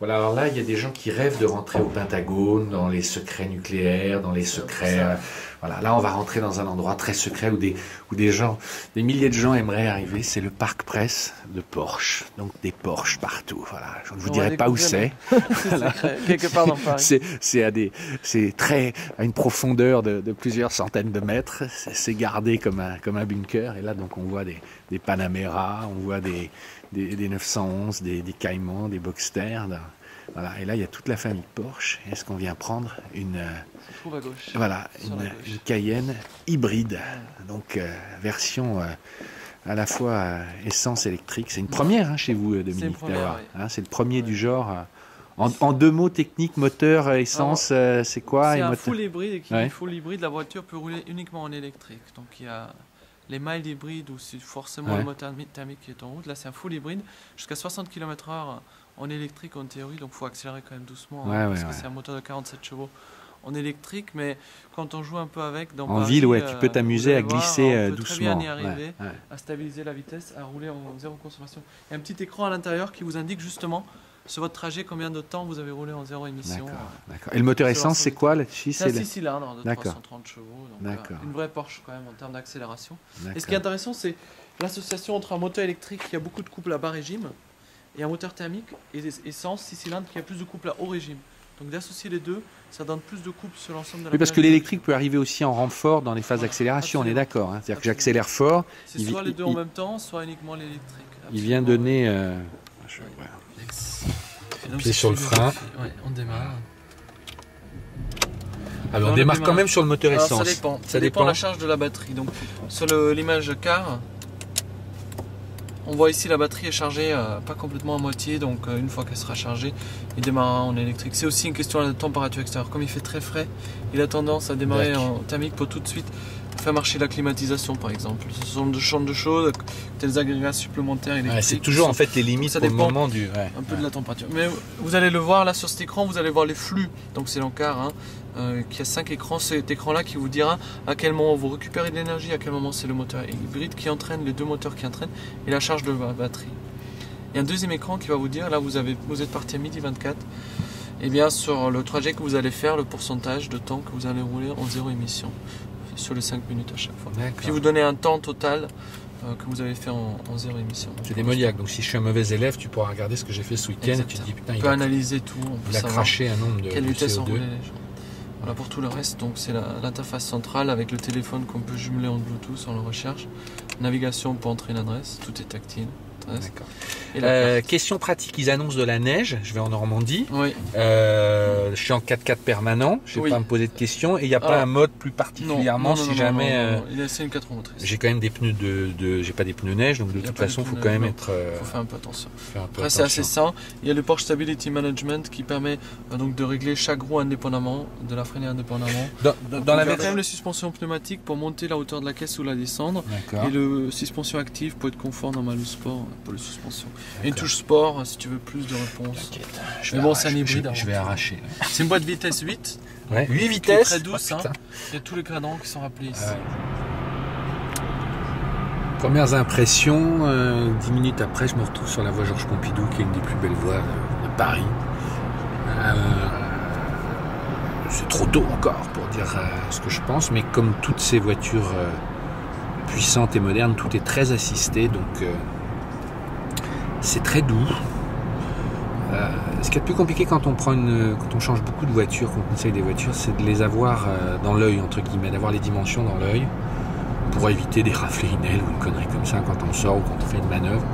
Voilà, alors là, il y a des gens qui rêvent de rentrer au Pentagone, dans les secrets nucléaires, dans les secrets. euh, voilà, là, on va rentrer dans un endroit très secret où des, où des gens, des milliers de gens aimeraient arriver. C'est le parc presse de Porsche. Donc des Porsche partout. Voilà, je ne vous On dirai pas où c'est. quelque part dans Paris. C'est, à des, c'est très, à une profondeur de, de plusieurs centaines de mètres. C'est, gardé comme un, comme un bunker. Et là, donc, on voit des, des Panamera, on voit des, des, des 911, des, des Caïmans, des Boxster. Voilà. Et là, il y a toute la famille Porsche. Est-ce qu'on vient prendre une, à gauche. voilà, une, Cayenne hybride. Donc, euh, version euh, à la fois euh, essence électrique. C'est une première hein, chez vous, Dominique. oui. hein, c'est le premier Ouais. du genre. En, en deux mots techniques, moteur, essence, c'est quoi C'est un moteur full hybride et qui Ouais. full hybride, la voiture peut rouler uniquement en électrique. Donc il y a les mild hybrides où c'est forcément Ouais. le moteur thermique qui est en route. Là c'est un full hybride jusqu'à 60 km/h en électrique en théorie, donc il faut accélérer quand même doucement hein, Ouais, parce que c'est un moteur de 47 chevaux en électrique. Mais quand on joue un peu avec dans En Paris, ville, ouais, tu euh, peux t'amuser à voir, glisser on euh, peut très bien doucement. y arriver. À stabiliser la vitesse, à rouler en zéro consommation. Il y a un petit écran à l'intérieur qui vous indique justement sur votre trajet combien de temps vous avez roulé en zéro émission. D'accord, d'accord. Et le moteur essence, c'est quoi là-dessus C'est un le- 6 cylindres de D'accord. 330 chevaux. donc, euh, une vraie Porsche quand même en termes d'accélération. Et ce qui est intéressant, c'est l'association entre un moteur électrique qui a beaucoup de couple à bas régime et un moteur thermique et essence 6 cylindres qui a plus de couple à haut régime. Donc d'associer les deux, ça donne plus de couple sur l'ensemble de la Oui, parce que l'électrique peut arriver aussi en renfort dans les phases Ouais, d'accélération, on est d'accord. hein. C'est-à-dire que j'accélère fort, C'est il- soit les il- deux en même temps, soit uniquement l'électrique. il vient donner. euh, je- ouais. C'est sur le frein. Ouais, on démarre. Ah, mais on le démarre quand même sur le moteur Alors, essence. ça dépend. Ça, dépend de la charge de la batterie. Donc, sur l'image car, on voit ici la batterie est chargée, euh, pas complètement à moitié. Donc, euh, une fois qu'elle sera chargée, il démarrera en électrique. C'est aussi une question de température extérieure. Comme il fait très frais, il a tendance à démarrer en thermique pour tout de suite faire marcher la climatisation, par exemple. Ce sont de champs de choses, des agrégats supplémentaires électriques. Ouais, c'est toujours en fait les limites ça pour le dépend moment du. ouais, un peu ouais. de la température. Mais vous allez le voir là sur cet écran, vous allez voir les flux. Donc c'est l'encart hein, euh, qui a 5 écrans. Cet écran-là qui vous dira à quel moment vous récupérez de l'énergie, à quel moment c'est le moteur hybride qui entraîne, les deux moteurs qui entraînent, et la charge de la batterie. A un deuxième écran qui va vous dire, là vous, avez, vous êtes parti à midi 24, et bien sur le trajet que vous allez faire, le pourcentage de temps que vous allez rouler en zéro émission, sur les 5 minutes à chaque fois. Puis vous donnez un temps total euh, que vous avez fait en, en zéro émission. C'est démoniaque. Donc si je suis un mauvais élève, tu pourras regarder ce que j'ai fait ce week-end et tu te dis putain, On il peut a, analyser tout, on peut il a craché un nombre de, Quelle de vitesse ont CO2. Voilà pour tout le reste, donc c'est l'interface centrale avec le téléphone qu'on peut jumeler en Bluetooth, on le recherche. Navigation pour entrer l'adresse, tout est tactile. Euh, question pratique, ils annoncent de la neige, je vais en Normandie. Oui, Euh, je suis en 4x4 permanent, je vais Oui. pas me poser de questions. Et il n'y a pas Alors, un mode plus particulièrement non, non, si non, jamais. non, non, euh, non, il est c'est une 4 motrices. J'ai quand même des pneus de, de j'ai pas des pneus neige, donc de toute façon, il faut quand même être. euh, Il faut faire un peu attention. Après, c'est assez sain. Il y a le Porsche Stability Management qui permet euh, donc de régler chaque roue indépendamment, de la freiner indépendamment. Dans, dans- dans la Il y a quand version. même les suspensions pneumatiques pour monter la hauteur de la caisse ou la descendre. Et le suspension active pour être confort normal ou sport pour le suspension. Et une touche sport si tu veux plus de réponse. T'inquiète, je Mais vais bon, c'est un hybride Je, je vais arracher. C'est une boîte vitesse 8. Ouais. 8 qui est vitesses. très douce. Oh, hein. Il y a tous les cadrans qui sont rappelés ici. Premières impressions, euh, 10 minutes après, je me retrouve sur la voie Georges Pompidou, qui est une des plus belles voies de, de Paris. Euh, c'est trop tôt encore pour dire euh, ce que je pense, mais comme toutes ces voitures euh, puissantes et modernes, tout est très assisté, donc euh, c'est très doux. Euh, ce qui est plus compliqué quand on change beaucoup de voitures, quand on essaye des voitures, c'est de les avoir euh, dans l'œil entre guillemets, d'avoir les dimensions dans l'œil pour éviter des raflerinelles ou une connerie comme ça quand on sort ou quand on fait une manœuvre.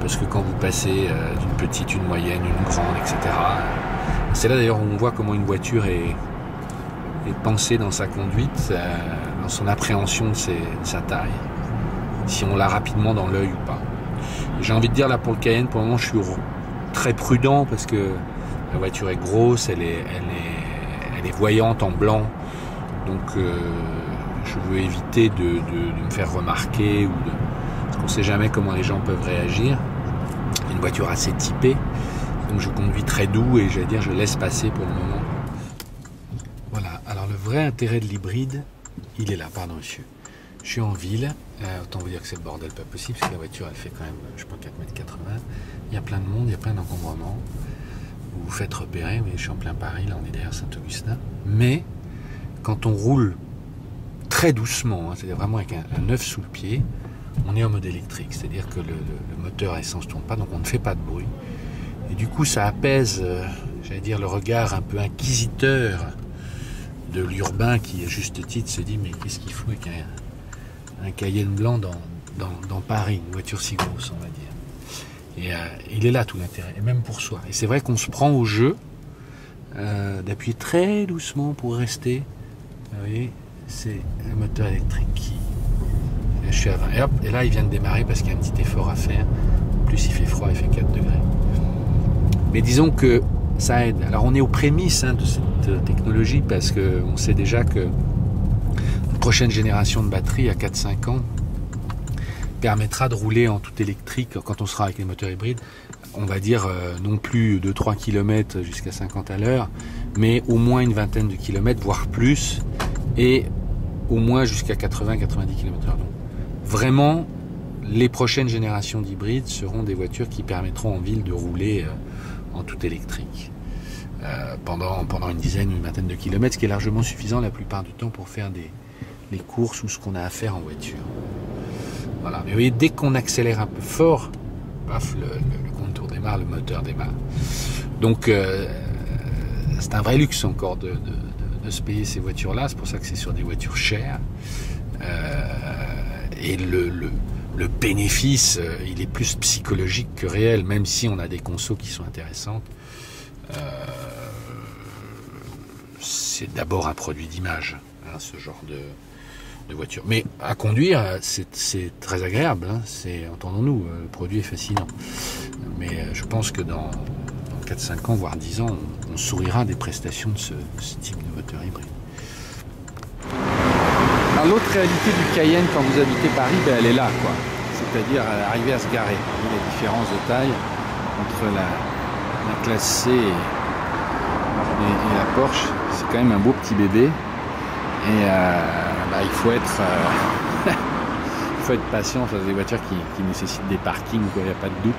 Parce que quand vous passez euh, d'une petite, une moyenne, une grande, etc. euh, C'est là d'ailleurs où on voit comment une voiture est, pensée dans sa conduite, dans son appréhension de sa taille. Si on l'a rapidement dans l'œil ou pas. J'ai envie de dire là pour le Cayenne, pour le moment je suis très prudent parce que la voiture est grosse, elle est, elle est, voyante en blanc. Donc euh, je veux éviter de me faire remarquer ou de, parce qu'on ne sait jamais comment les gens peuvent réagir. Une voiture assez typée, donc je conduis très doux et j'allais dire je laisse passer pour le moment. Voilà, alors le vrai intérêt de l'hybride, il est là, pardon monsieur. Je suis en ville, euh, autant vous dire que c'est le bordel pas possible, parce que la voiture elle fait quand même, je sais pas, 4 mètres 80. Il y a plein de monde, il y a plein d'encombrements. vous faites repérer, je suis en plein Paris, là on est derrière Saint-Augustin. Mais quand on roule très doucement, hein, c'est-à-dire vraiment avec un, œuf sous le pied, on est en mode électrique, c'est-à-dire que le moteur à essence ne tourne pas, donc on ne fait pas de bruit. Et du coup, ça apaise, euh, j'allais dire, le regard un peu inquisiteur de l'urbain qui, à juste titre, se dit mais qu'est-ce qu'il faut avec un, un Cayenne blanc dans, Paris, une voiture si grosse, on va dire. Et euh, il est là tout l'intérêt, et même pour soi. Et c'est vrai qu'on se prend au jeu euh, d'appuyer très doucement pour rester. Vous voyez, c'est le moteur électrique qui. Je suis à 20. Et, là, il vient de démarrer parce qu'il y a un petit effort à faire. En plus, il fait froid, il fait 4 degrés. Mais disons que ça aide. Alors on est aux prémices hein, de cette technologie parce qu'on sait déjà que prochaine génération de batteries à 4-5 ans permettra de rouler en tout électrique quand on sera avec les moteurs hybrides. On va dire euh, non plus de 3 km jusqu'à 50 à l'heure, mais au moins une vingtaine de kilomètres, voire plus, et au moins jusqu'à 80-90 km/h. Donc vraiment, les prochaines générations d'hybrides seront des voitures qui permettront en ville de rouler euh, en tout électrique. Euh, pendant, pendant une dizaine, une vingtaine de kilomètres, ce qui est largement suffisant la plupart du temps pour faire des, les courses ou ce qu'on a à faire en voiture. Voilà. Mais vous voyez, dès qu'on accélère un peu fort, paf, le, contour démarre, le moteur démarre. Donc, euh, c'est un vrai luxe encore de, se payer ces voitures-là. C'est pour ça que c'est sur des voitures chères. Euh, et le, bénéfice, euh, il est plus psychologique que réel, même si on a des consos qui sont intéressantes. C'est d'abord un produit d'image, hein, ce genre de, de, voiture. Mais à conduire, c'est très agréable. Hein, entendons-nous, euh, le produit est fascinant. Mais je pense que dans, dans 4-5 ans, voire 10 ans, on, sourira des prestations de ce, type de moteur hybride. L'autre réalité du Cayenne quand vous habitez Paris, ben, elle est là, quoi. C'est-à-dire arriver à se garer. La différence de taille entre la, la classe C et, la Porsche, c'est quand même un beau petit bébé. Et euh, bah, il faut être, euh, il faut être patient face à des voitures qui nécessitent des parkings, il n'y a pas de doute.